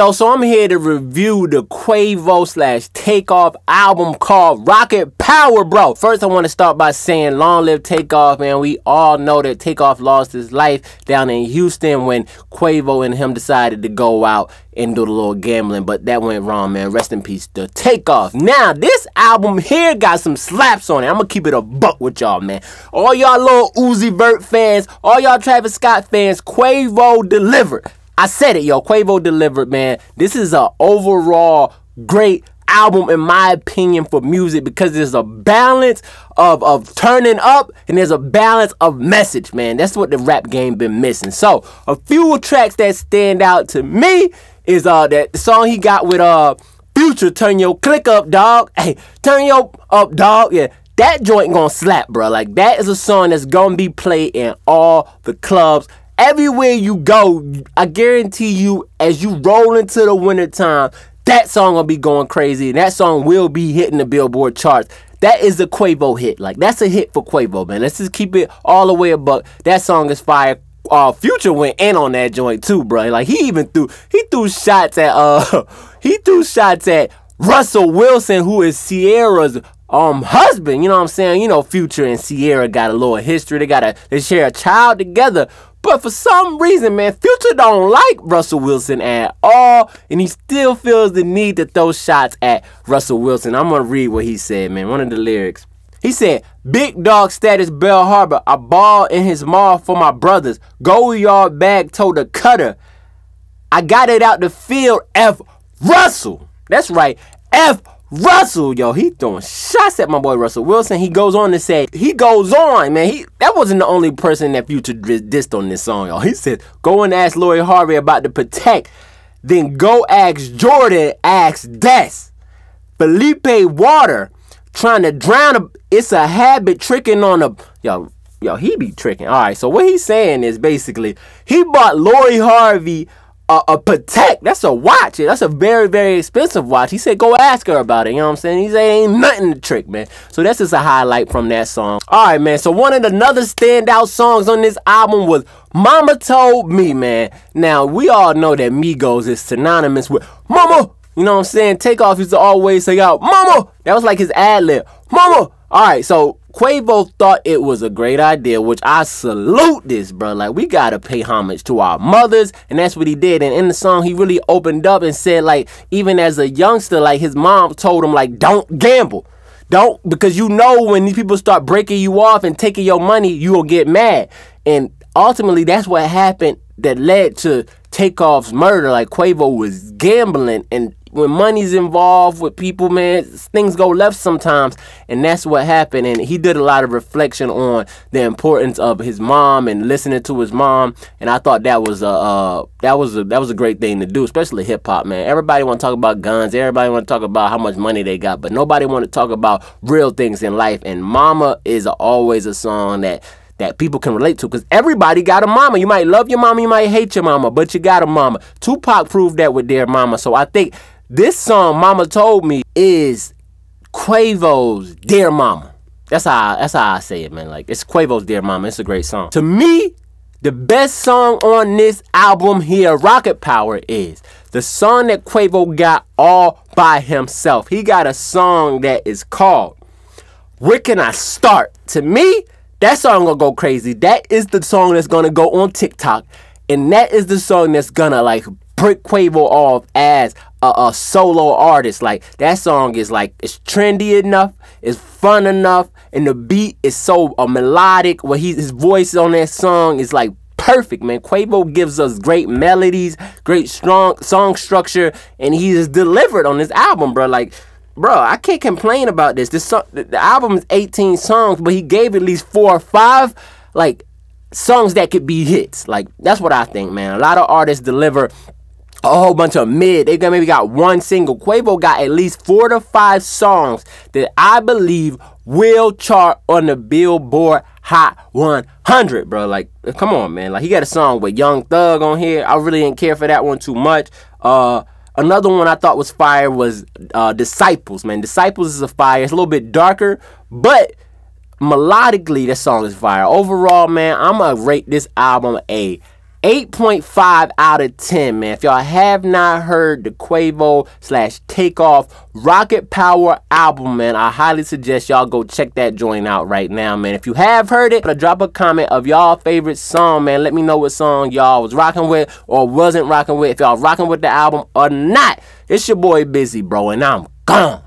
Yo, so I'm here to review the Quavo slash Takeoff album called Rocket Power, bro. First, I want to start by saying long live Takeoff, man. We all know that Takeoff lost his life down in Houston when Quavo and him decided to go out and do the little gambling, but that went wrong, man. Rest in peace to Takeoff. Now, this album here got some slaps on it. I'm gonna keep it a buck with y'all, man. All y'all little Uzi Vert fans, all y'all Travis Scott fans, Quavo delivered. I said it, yo. Quavo delivered, man. This is a overall great album in my opinion for music because there's a balance of of turning up and there's a balance of message man. That's what the rap game been missing. So a few tracks that stand out to me is uh that song he got with uh future turn your clic up dog hey turn your up dog yeah that joint gonna slap bro like that is a song that's gonna be played in all the clubs everywhere you go, I guarantee you, as you roll into the wintertime, that song will be going crazy. And that song will be hitting the Billboard charts. That is a Quavo hit. Like, that's a hit for Quavo, man. Let's just keep it all the way above. That song is fire. Uh, Future went in on that joint too, bro. Like he even threw he threw shots at uh he threw shots at Russell Wilson, who is Ciara's um husband. You know what I'm saying? You know, Future and Sierra got a little history. They got a they share a child together. But for some reason, man, Future don't like Russell Wilson at all, and he still feels the need to throw shots at Russell Wilson. I'm gonna read what he said, man. One of the lyrics. He said, Big dog status Bal Harbour. I ball in his mouth for my brothers. Go yard bag toe the cutter. I got it out the field. F Russell. That's right. F Russell, yo, he throwing shots at my boy Russell Wilson. He goes on to say, he goes on, man. He that wasn't the only person that Future dissed on this song, y'all. He said, go and ask Lori Harvey about the Patek. Then go ask Jordan, ask Des. Philippe Water trying to drown a, it's a habit tricking on a yo yo he be tricking. All right, so what he's saying is basically he bought Lori Harvey a, a Patek. That's a watch. That's a very, very expensive watch. He said, go ask her about it. You know what I'm saying? He said, ain't nothing to trick, man. So that's just a highlight from that song. All right, man. So one of the another standout songs on this album was Mama Told Me, man. Now, we all know that Migos is synonymous with Mama. You know what I'm saying? Takeoff used to always say out, Mama. That was like his ad lib. Mama. All right, so Quavo thought it was a great idea, which I salute this, bro. Like, we gotta pay homage to our mothers, and that's what he did. And in the song, he really opened up and said, like, even as a youngster, like, his mom told him, like, don't gamble. Don't, because you know when these people start breaking you off and taking your money, you will get mad. And ultimately, that's what happened that led to Takeoff's murder. Like, Quavo was gambling and when money's involved with people, man, things go left sometimes, and that's what happened. And he did a lot of reflection on the importance of his mom and listening to his mom, and I thought that was a uh, that was a that was a great thing to do, especially hip hop, man. Everybody want to talk about guns, everybody want to talk about how much money they got, but nobody want to talk about real things in life. And Mama is always a song that that people can relate to because everybody got a mama. You might love your mama, you might hate your mama, but you got a mama. Tupac proved that with Dear Mama. So I think this song, Mama Told Me, is Quavo's Dear Mama. That's how that's how I say it, man. Like it's Quavo's Dear Mama. It's a great song. To me, the best song on this album here, Rocket Power, is the song that Quavo got all by himself. He got a song that is called Where Can I Start? To me, that song gonna go crazy. That is the song that's gonna go on TikTok. And that is the song that's gonna like break Quavo off as a, a, solo artist. Like that song is like it's trendy enough, it's fun enough, and the beat is so uh, melodic. Where he his voice on that song is like perfect, man. Quavo gives us great melodies, great strong song structure, and he is delivered on this album, bro. Like. Bro, I can't complain about this. This song, the album is 18 songs, but he gave at least four or five like songs that could be hits. Like that's what I think, man. A lot of artists deliver a whole bunch of mid. They got maybe got one single. Quavo got at least four to five songs that I believe will chart on the Billboard Hot 100, bro. Like, come on, man. Like, he got a song with Young Thug on here. I really didn't care for that one too much. Uh, another one I thought was fire was uh, Disciples, man. Disciples is a fire. It's a little bit darker, but melodically, that song is fire. Overall, man, I'm gonna rate this album a 8.5 out of 10, man. If y'all have not heard the Quavo slash Takeoff Rocket Power album, man, I highly suggest y'all go check that joint out right now, man. If you have heard it, drop a comment of y'all favorite song, man. Let me know what song y'all was rocking with or wasn't rocking with. If y'all rocking with the album or not. It's your boy Bizie, bro, and I'm gone.